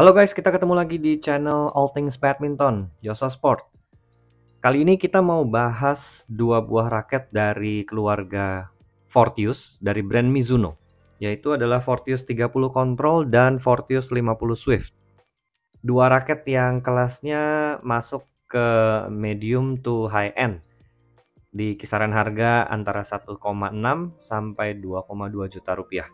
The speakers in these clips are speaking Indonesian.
Halo guys, kita ketemu lagi di channel All Things Badminton, Yosa Sport. Kali ini kita mau bahas dua buah raket dari keluarga Fortius dari brand Mizuno, yaitu adalah Fortius 30 Control dan Fortius 50 Swift. Dua raket yang kelasnya masuk ke medium to high end di kisaran harga antara 1,6 sampai 2,2 juta rupiah.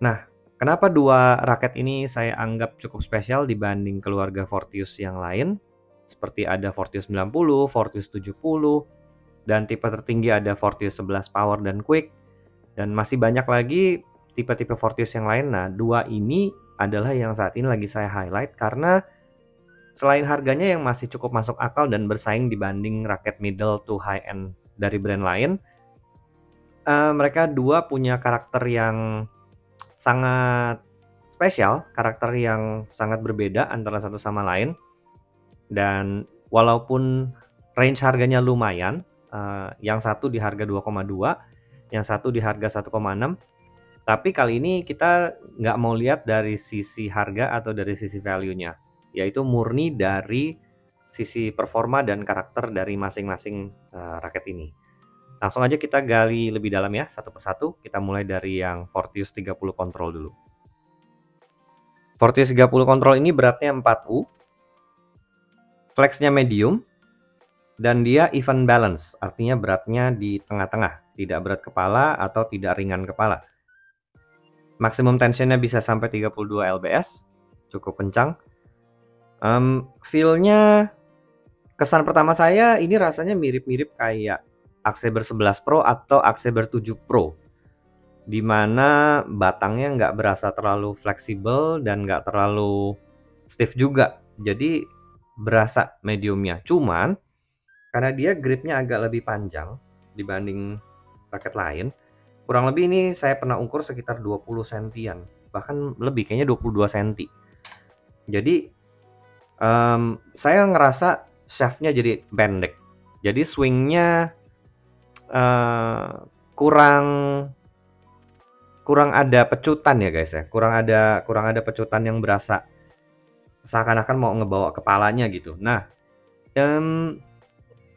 Nah, Kenapa dua raket ini saya anggap cukup spesial dibanding keluarga Fortius yang lain? Seperti ada Fortius 90, Fortius 70, dan tipe tertinggi ada Fortius 11 Power dan Quick. Dan masih banyak lagi tipe-tipe Fortius yang lain. Nah, dua ini adalah yang saat ini lagi saya highlight karena selain harganya yang masih cukup masuk akal dan bersaing dibanding raket middle to high end dari brand lain, uh, mereka dua punya karakter yang sangat spesial, karakter yang sangat berbeda antara satu sama lain. Dan walaupun range harganya lumayan, uh, yang satu di harga 2,2, yang satu di harga 1,6, tapi kali ini kita nggak mau lihat dari sisi harga atau dari sisi value-nya, yaitu murni dari sisi performa dan karakter dari masing-masing uh, raket ini. Langsung aja kita gali lebih dalam ya, satu persatu. Kita mulai dari yang Fortius 30 Control dulu. Fortius 30 Control ini beratnya 4U. Flexnya medium. Dan dia even balance, artinya beratnya di tengah-tengah. Tidak berat kepala atau tidak ringan kepala. Maksimum tensionnya bisa sampai 32 lbs. Cukup kencang. Um, feel-nya kesan pertama saya ini rasanya mirip-mirip kayak Axeber 11 Pro atau Axeber 7 Pro di mana batangnya nggak berasa terlalu fleksibel dan nggak terlalu stiff juga. Jadi berasa mediumnya. Cuman karena dia gripnya agak lebih panjang dibanding raket lain kurang lebih ini saya pernah ukur sekitar 20 sentian bahkan lebih kayaknya 22 senti. Jadi um, saya ngerasa shaftnya jadi pendek. Jadi swingnya uh, kurang kurang ada pecutan ya guys ya. Kurang ada kurang ada pecutan yang berasa seakan-akan mau ngebawa kepalanya gitu. Nah um,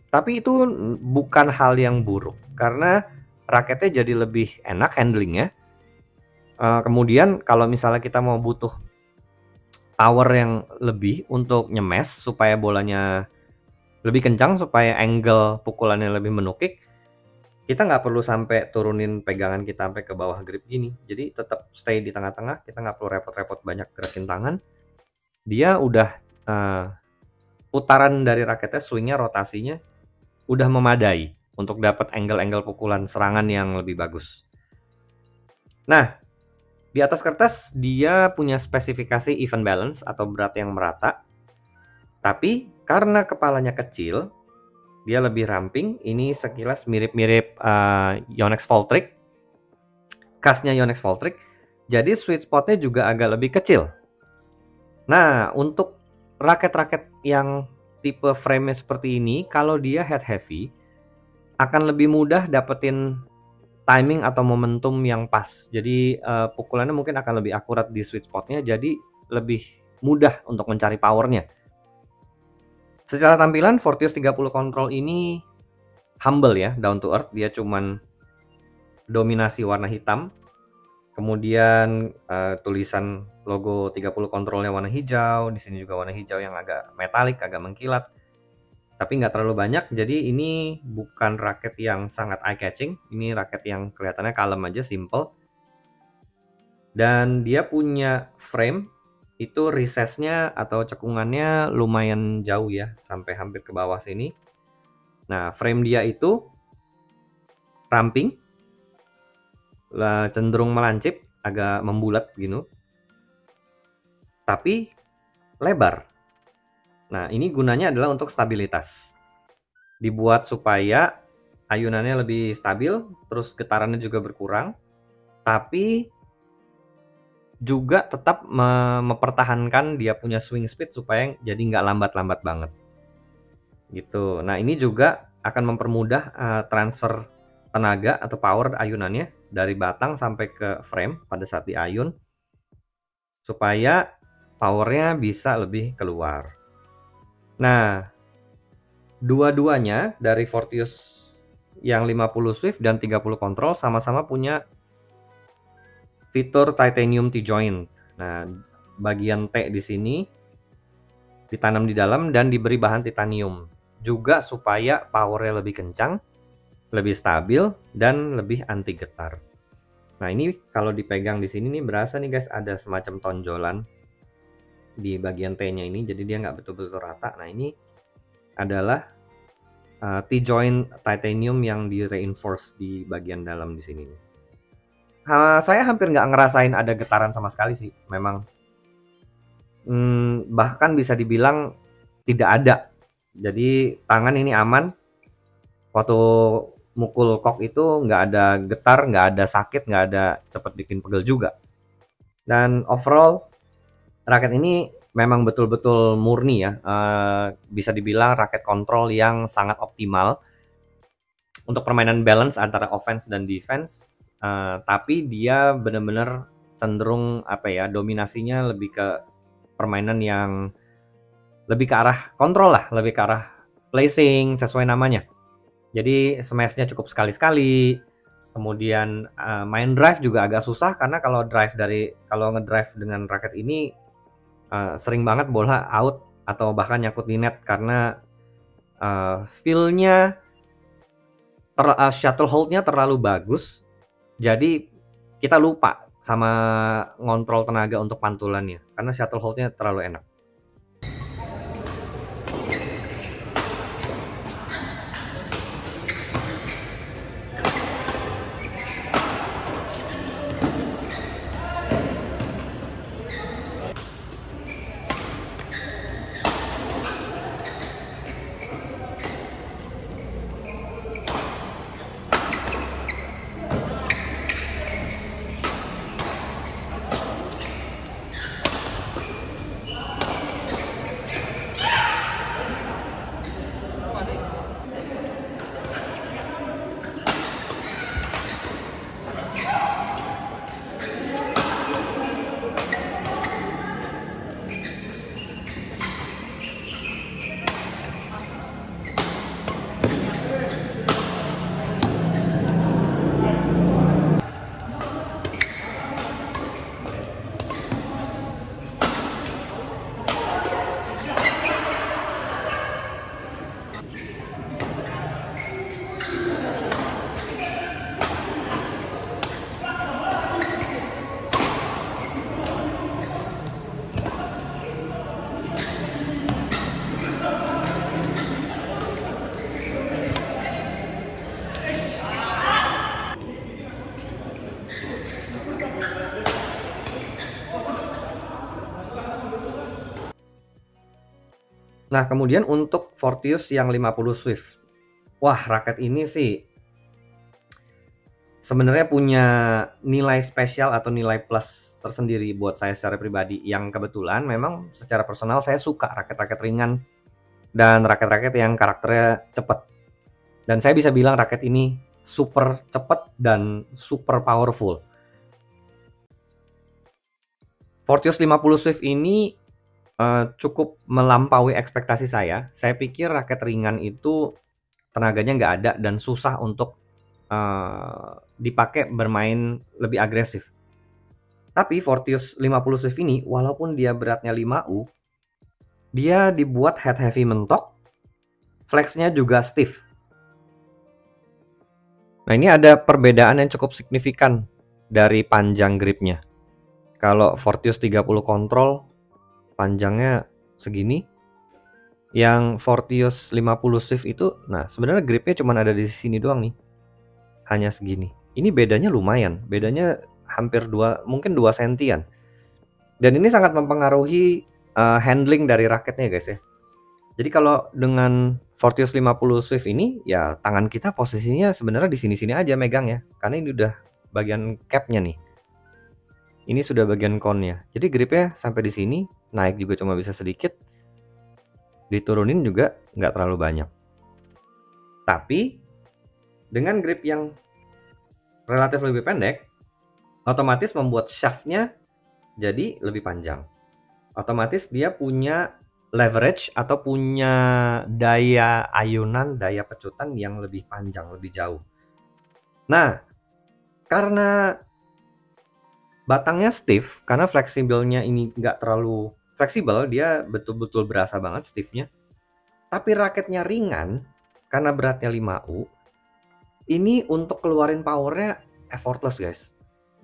tapi itu bukan hal yang buruk karena raketnya jadi lebih enak handlingnya. Uh, kemudian kalau misalnya kita mau butuh power yang lebih untuk nyemes supaya bolanya lebih kencang supaya angle pukulannya lebih menukik kita nggak perlu sampai turunin pegangan kita sampai ke bawah grip gini. Jadi tetap stay di tengah-tengah. Kita nggak perlu repot-repot banyak gerakin tangan. Dia udah uh, putaran dari raketnya swingnya rotasinya udah memadai untuk dapat angle-angle pukulan serangan yang lebih bagus. Nah di atas kertas dia punya spesifikasi even balance atau berat yang merata. Tapi karena kepalanya kecil dia lebih ramping. Ini sekilas mirip-mirip uh, Yonex Voltric. Khasnya Yonex Voltric. Jadi sweet spotnya juga agak lebih kecil. Nah, untuk raket-raket yang tipe frame seperti ini, kalau dia head heavy, akan lebih mudah dapetin timing atau momentum yang pas. Jadi uh, pukulannya mungkin akan lebih akurat di sweet spotnya, jadi lebih mudah untuk mencari powernya. Secara tampilan Fortius 30 Control ini humble ya, down to earth. Dia cuman dominasi warna hitam. Kemudian uh, tulisan logo 30 Controlnya warna hijau. Di sini juga warna hijau yang agak metalik, agak mengkilat. Tapi nggak terlalu banyak. Jadi ini bukan raket yang sangat eye catching. Ini raket yang kelihatannya kalem aja, simple. Dan dia punya frame itu recessnya atau cekungannya lumayan jauh ya sampai hampir ke bawah sini. Nah frame dia itu ramping cenderung melancip agak membulat gitu. Tapi lebar. Nah ini gunanya adalah untuk stabilitas. Dibuat supaya ayunannya lebih stabil terus getarannya juga berkurang. Tapi juga tetap mempertahankan dia punya swing speed supaya jadi nggak lambat-lambat banget gitu nah ini juga akan mempermudah uh, transfer tenaga atau power ayunannya dari batang sampai ke frame pada saat diayun supaya powernya bisa lebih keluar. Nah, dua-duanya dari Fortius yang 50 Swift dan 30 kontrol sama-sama punya fitur titanium T-joint. Nah, bagian T di sini ditanam di dalam dan diberi bahan titanium juga supaya powernya lebih kencang, lebih stabil dan lebih anti getar. Nah ini kalau dipegang di sini nih berasa nih guys ada semacam tonjolan di bagian T-nya ini, jadi dia nggak betul-betul rata. Nah ini adalah uh, T-joint titanium yang di reinforce di bagian dalam di sini. Uh, saya hampir nggak ngerasain ada getaran sama sekali sih, memang. Hmm, bahkan bisa dibilang tidak ada jadi tangan ini aman. Waktu mukul kok itu nggak ada getar, nggak ada sakit, nggak ada cepet bikin pegel juga. Dan overall raket ini memang betul-betul murni ya. Uh, bisa dibilang raket kontrol yang sangat optimal untuk permainan balance antara offense dan defense. Uh, tapi dia benar-benar cenderung apa ya dominasinya lebih ke permainan yang lebih ke arah kontrol lah, lebih ke arah placing sesuai namanya. Jadi smashnya cukup sekali-sekali. Kemudian uh, main drive juga agak susah karena kalau drive dari kalau ngedrive dengan raket ini uh, sering banget bola out atau bahkan nyangkut di net karena uh, feel-nya ter, uh, shuttle hold-nya terlalu bagus. Jadi kita lupa sama ngontrol tenaga untuk pantulannya karena shuttle hold-nya terlalu enak. Nah, kemudian untuk Fortius yang 50 Swift. Wah, raket ini sih sebenarnya punya nilai spesial atau nilai plus tersendiri buat saya secara pribadi yang kebetulan memang secara personal saya suka raket-raket ringan dan raket-raket yang karakternya cepat. Dan saya bisa bilang raket ini super cepat dan super powerful. Fortius 50 Swift ini uh, cukup melampaui ekspektasi saya. Saya pikir raket ringan itu tenaganya nggak ada dan susah untuk uh, dipakai bermain lebih agresif. Tapi Fortius 50 Swift ini walaupun dia beratnya 5U, dia dibuat head heavy mentok, flexnya juga stiff. Nah ini ada perbedaan yang cukup signifikan dari panjang gripnya. Kalau Fortius 30 kontrol panjangnya segini. Yang Fortius 50 Swift itu, nah sebenarnya gripnya cuma ada di sini doang nih. Hanya segini. Ini bedanya lumayan, bedanya hampir dua, mungkin 2 sentian. Dan ini sangat mempengaruhi uh, handling dari raketnya guys ya. Jadi kalau dengan Fortius 50 Swift ini ya tangan kita posisinya sebenarnya di sini-sini aja megang ya. Karena ini udah bagian capnya nih. Ini sudah bagian connya. Jadi gripnya sampai di sini, naik juga cuma bisa sedikit. Diturunin juga nggak terlalu banyak. Tapi dengan grip yang relatif lebih pendek, otomatis membuat shaftnya jadi lebih panjang. otomatis dia punya leverage atau punya daya ayunan, daya pecutan yang lebih panjang, lebih jauh. Nah, karena batangnya stiff, karena fleksibelnya ini nggak terlalu fleksibel, dia betul-betul berasa banget stiffnya. Tapi raketnya ringan, karena beratnya 5U, ini untuk keluarin powernya effortless guys.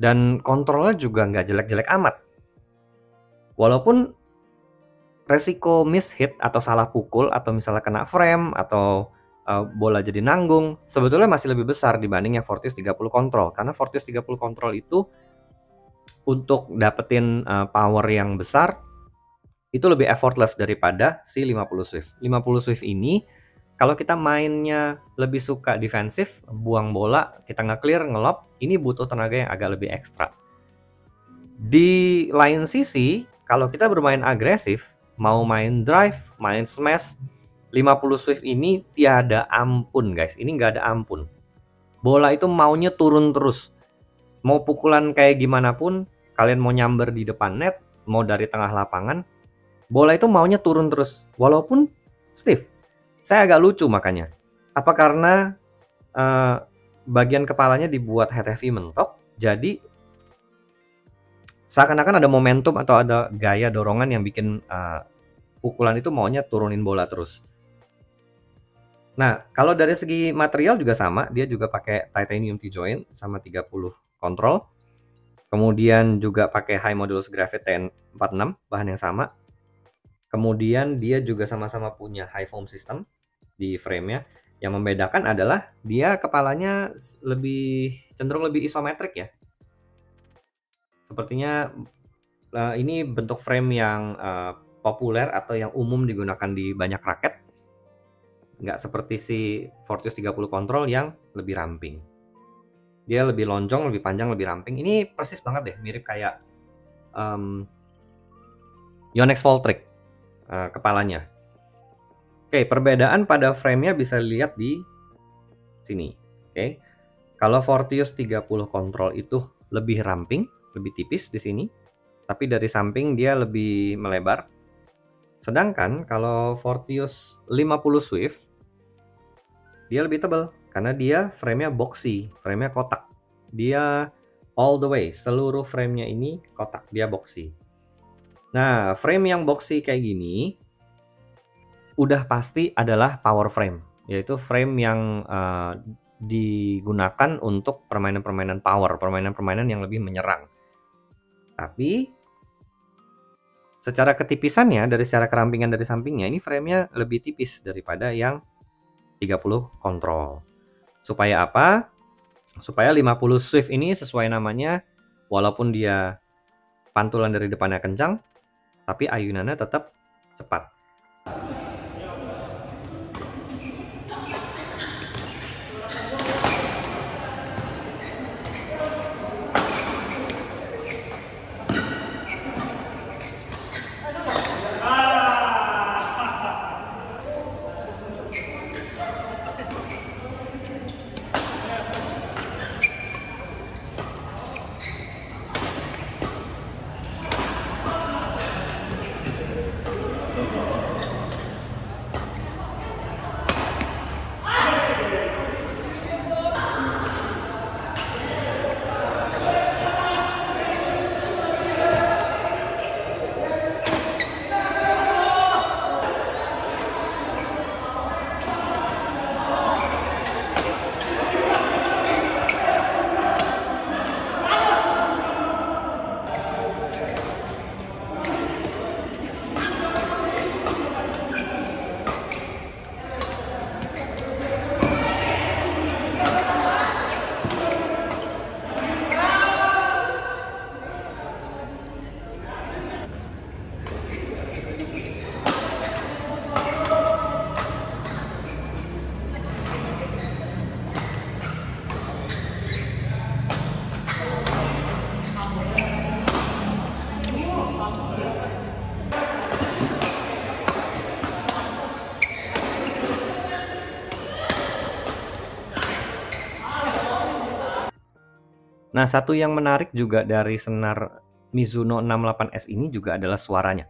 Dan kontrolnya juga nggak jelek-jelek amat. Walaupun resiko miss hit atau salah pukul atau misalnya kena frame atau uh, bola jadi nanggung sebetulnya masih lebih besar dibanding yang Fortius 30 kontrol karena Fortius 30 kontrol itu untuk dapetin uh, power yang besar itu lebih effortless daripada si 50 Swift. 50 Swift ini kalau kita mainnya lebih suka defensif, buang bola, kita nggak clear, ngelop, ini butuh tenaga yang agak lebih ekstra. Di lain sisi, kalau kita bermain agresif, mau main drive, main smash, 50 Swift ini tiada ampun guys. Ini nggak ada ampun. Bola itu maunya turun terus. Mau pukulan kayak gimana pun, kalian mau nyamber di depan net, mau dari tengah lapangan, bola itu maunya turun terus. Walaupun Steve, saya agak lucu makanya. Apa karena uh, bagian kepalanya dibuat head heavy mentok, jadi seakan-akan ada momentum atau ada gaya dorongan yang bikin uh, pukulan itu maunya turunin bola terus. Nah, kalau dari segi material juga sama, dia juga pakai titanium T-joint sama 30 kontrol. Kemudian juga pakai high modulus graphite TN46, bahan yang sama. Kemudian dia juga sama-sama punya high foam system di frame-nya. Yang membedakan adalah dia kepalanya lebih cenderung lebih isometrik ya. Sepertinya uh, ini bentuk frame yang uh, populer atau yang umum digunakan di banyak raket. Nggak seperti si Fortius 30 Control yang lebih ramping. Dia lebih lonjong, lebih panjang, lebih ramping. Ini persis banget deh, mirip kayak um, Yonex Voltric uh, kepalanya. Oke, perbedaan pada frame-nya bisa dilihat di sini. Oke. Kalau Fortius 30 Control itu lebih ramping, lebih tipis di sini, tapi dari samping dia lebih melebar Sedangkan kalau Fortius 50 Swift dia lebih tebal karena dia frame-nya boxy, frame-nya kotak. Dia all the way, seluruh frame-nya ini kotak, dia boxy. Nah, frame yang boxy kayak gini udah pasti adalah power frame, yaitu frame yang uh, digunakan untuk permainan-permainan power, permainan-permainan yang lebih menyerang. Tapi secara ketipisannya dari secara kerampingan dari sampingnya ini framenya lebih tipis daripada yang 30 kontrol. Supaya apa? Supaya 50 Swift ini sesuai namanya walaupun dia pantulan dari depannya kencang tapi ayunannya tetap cepat. Nah, satu yang menarik juga dari senar Mizuno 68S ini juga adalah suaranya.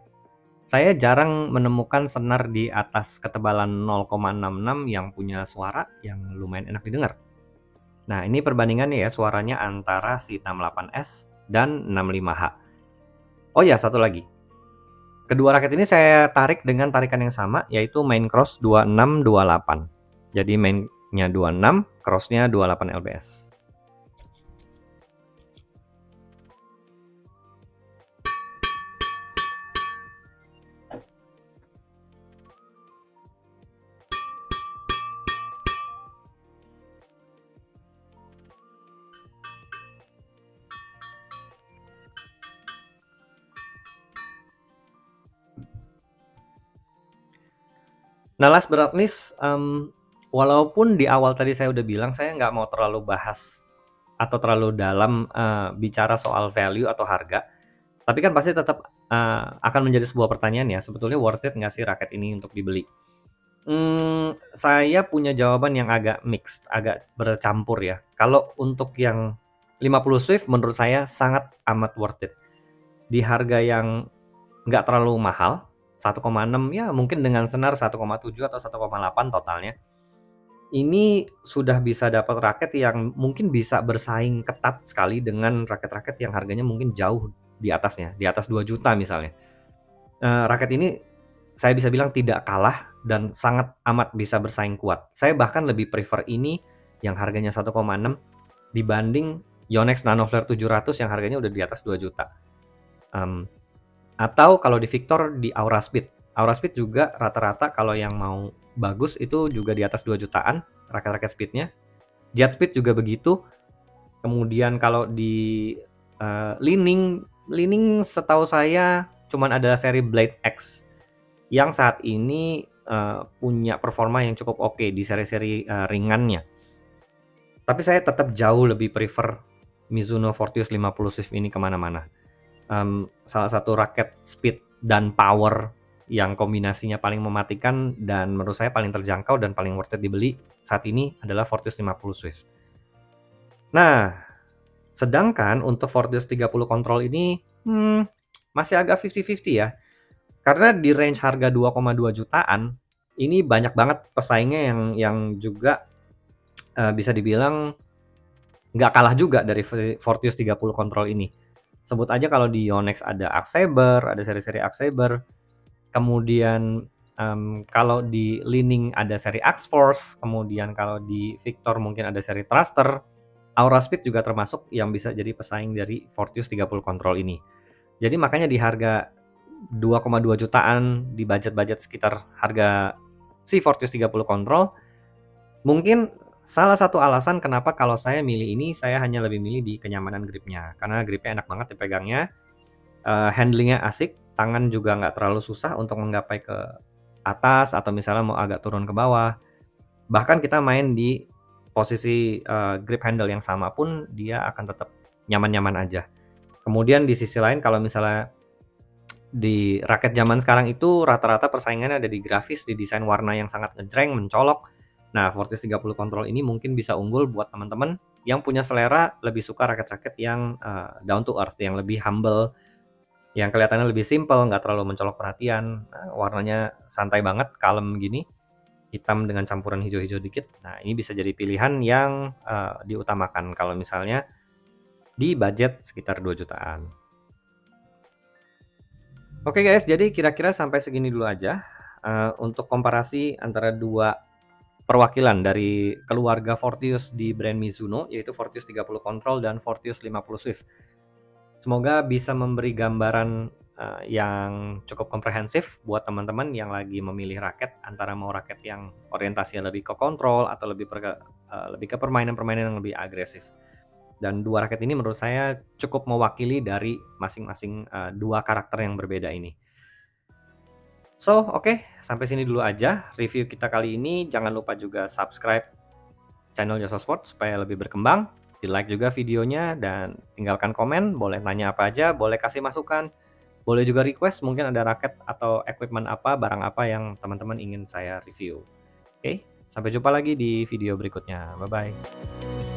Saya jarang menemukan senar di atas ketebalan 0,66 yang punya suara yang lumayan enak didengar. Nah, ini perbandingannya ya suaranya antara si 68S dan 65H. Oh ya, satu lagi. Kedua raket ini saya tarik dengan tarikan yang sama yaitu main cross 2628. Jadi mainnya 26, crossnya 28 lbs. Nah, last but not least, um, walaupun di awal tadi saya udah bilang saya nggak mau terlalu bahas atau terlalu dalam uh, bicara soal value atau harga, tapi kan pasti tetap uh, akan menjadi sebuah pertanyaan ya, sebetulnya worth it nggak sih raket ini untuk dibeli? Hmm, saya punya jawaban yang agak mixed, agak bercampur ya. Kalau untuk yang 50 Swift menurut saya sangat amat worth it. Di harga yang nggak terlalu mahal, 1,6 ya mungkin dengan senar 1,7 atau 1,8 totalnya. Ini sudah bisa dapat raket yang mungkin bisa bersaing ketat sekali dengan raket-raket yang harganya mungkin jauh di atasnya, di atas 2 juta misalnya. Uh, raket ini saya bisa bilang tidak kalah dan sangat amat bisa bersaing kuat. Saya bahkan lebih prefer ini yang harganya 1,6 dibanding Yonex Nano Flare 700 yang harganya udah di atas 2 juta. Um, atau kalau di Victor di Aura Speed. Aura Speed juga rata-rata kalau yang mau bagus itu juga di atas 2 jutaan raket-raket speednya. Jet Speed juga begitu. Kemudian kalau di uh, Lining, Lining setahu saya cuman ada seri Blade X yang saat ini uh, punya performa yang cukup oke okay di seri-seri uh, ringannya. Tapi saya tetap jauh lebih prefer Mizuno Fortius 50 Swift ini ke mana-mana um, salah satu raket speed dan power yang kombinasinya paling mematikan dan menurut saya paling terjangkau dan paling worth it dibeli saat ini adalah Fortius 50 Swiss. Nah, sedangkan untuk Fortius 30 Control ini hmm, masih agak 50-50 ya. Karena di range harga 2,2 jutaan, ini banyak banget pesaingnya yang yang juga uh, bisa dibilang nggak kalah juga dari Fortius 30 Control ini sebut aja kalau di Yonex ada Saber, ada seri-seri Saber. Kemudian um, kalau di Leaning ada seri X-Force, kemudian kalau di Victor mungkin ada seri Thruster. Aura Speed juga termasuk yang bisa jadi pesaing dari Fortius 30 Control ini. Jadi makanya di harga 2,2 jutaan di budget-budget sekitar harga si Fortius 30 Control mungkin Salah satu alasan kenapa kalau saya milih ini, saya hanya lebih milih di kenyamanan gripnya. Karena gripnya enak banget dipegangnya, uh, handlingnya asik, tangan juga nggak terlalu susah untuk menggapai ke atas atau misalnya mau agak turun ke bawah. Bahkan kita main di posisi uh, grip handle yang sama pun dia akan tetap nyaman-nyaman aja. Kemudian di sisi lain kalau misalnya di raket zaman sekarang itu rata-rata persaingannya ada di grafis, di desain warna yang sangat ngejreng, mencolok, Nah, Fortis 30 Control ini mungkin bisa unggul buat teman-teman yang punya selera lebih suka raket-raket yang uh, down to earth, yang lebih humble, yang kelihatannya lebih simple, nggak terlalu mencolok perhatian, nah, warnanya santai banget, kalem gini, hitam dengan campuran hijau-hijau dikit. Nah, ini bisa jadi pilihan yang uh, diutamakan kalau misalnya di budget sekitar 2 jutaan. Oke okay guys, jadi kira-kira sampai segini dulu aja uh, untuk komparasi antara dua perwakilan dari keluarga Fortius di brand Mizuno yaitu Fortius 30 Control dan Fortius 50 Swift. Semoga bisa memberi gambaran uh, yang cukup komprehensif buat teman-teman yang lagi memilih raket antara mau raket yang orientasinya lebih ke kontrol atau lebih per, uh, lebih ke permainan-permainan yang lebih agresif. Dan dua raket ini menurut saya cukup mewakili dari masing-masing uh, dua karakter yang berbeda ini. So, oke, okay, sampai sini dulu aja review kita kali ini. Jangan lupa juga subscribe channel Jasa Sport supaya lebih berkembang. Di like juga videonya dan tinggalkan komen. Boleh nanya apa aja, boleh kasih masukan. Boleh juga request mungkin ada raket atau equipment apa, barang apa yang teman-teman ingin saya review. Oke, okay, sampai jumpa lagi di video berikutnya. Bye-bye.